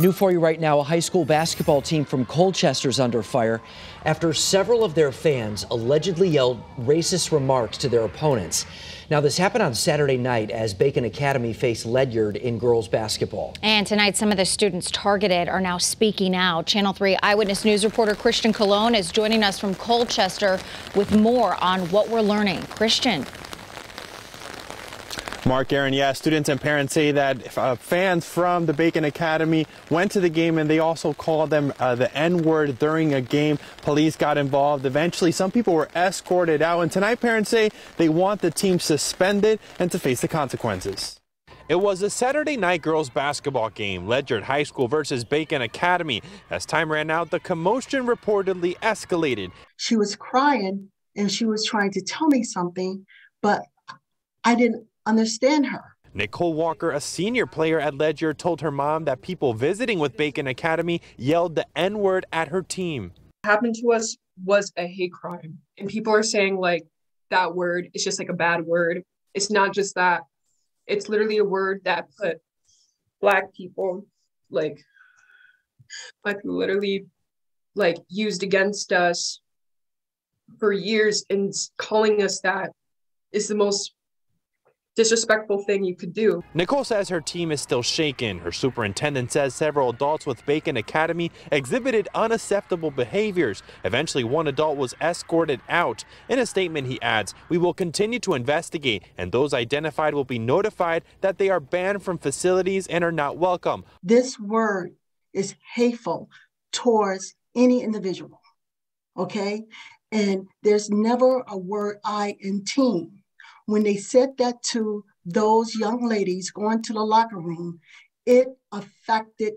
New for you right now, a high school basketball team from Colchester is under fire after several of their fans allegedly yelled racist remarks to their opponents. Now, this happened on Saturday night as Bacon Academy faced Ledyard in girls basketball. And tonight, some of the students targeted are now speaking out. Channel 3 Eyewitness News reporter Christian Colon is joining us from Colchester with more on what we're learning. Christian. Mark Aaron, yeah, students and parents say that uh, fans from the Bacon Academy went to the game and they also called them uh, the N-word during a game. Police got involved. Eventually, some people were escorted out. And tonight, parents say they want the team suspended and to face the consequences. It was a Saturday night girls basketball game, Ledyard High School versus Bacon Academy. As time ran out, the commotion reportedly escalated. She was crying and she was trying to tell me something, but I didn't understand her. Nicole Walker, a senior player at Ledyard, told her mom that people visiting with Bacon Academy yelled the N word at her team. What happened to us was a hate crime. And people are saying, like, that word is just like a bad word. It's not just that, it's literally a word that put Black people, like, like literally, like, used against us for years and calling us that is the most disrespectful thing you could do. Nicole says her team is still shaken. Her superintendent says several adults with Bacon Academy exhibited unacceptable behaviors. Eventually, one adult was escorted out. In a statement, he adds, We will continue to investigate, and those identified will be notified that they are banned from facilities and are not welcome. This word is hateful towards any individual, okay? And there's never a word I in team when they said that to those young ladies going to the locker room, it affected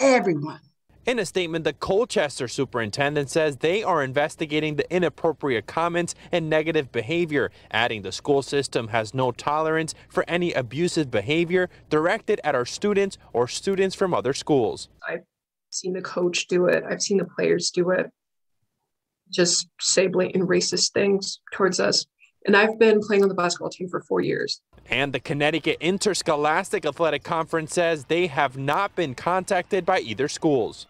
everyone. In a statement, the Colchester superintendent says they are investigating the inappropriate comments and negative behavior, adding the school system has no tolerance for any abusive behavior directed at our students or students from other schools. I've seen the coach do it. I've seen the players do it. Just say blatant racist things towards us. And I've been playing on the basketball team for four years. And the Connecticut Interscholastic Athletic Conference says they have not been contacted by either schools.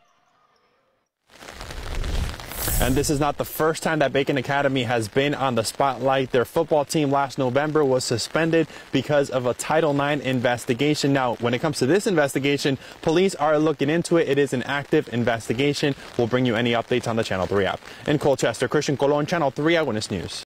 And this is not the first time that Bacon Academy has been on the spotlight. Their football team last November was suspended because of a Title IX investigation. Now, when it comes to this investigation, police are looking into it. It is an active investigation. We'll bring you any updates on the Channel 3 app. In Colchester, Christian Colon, Channel 3 Eyewitness News.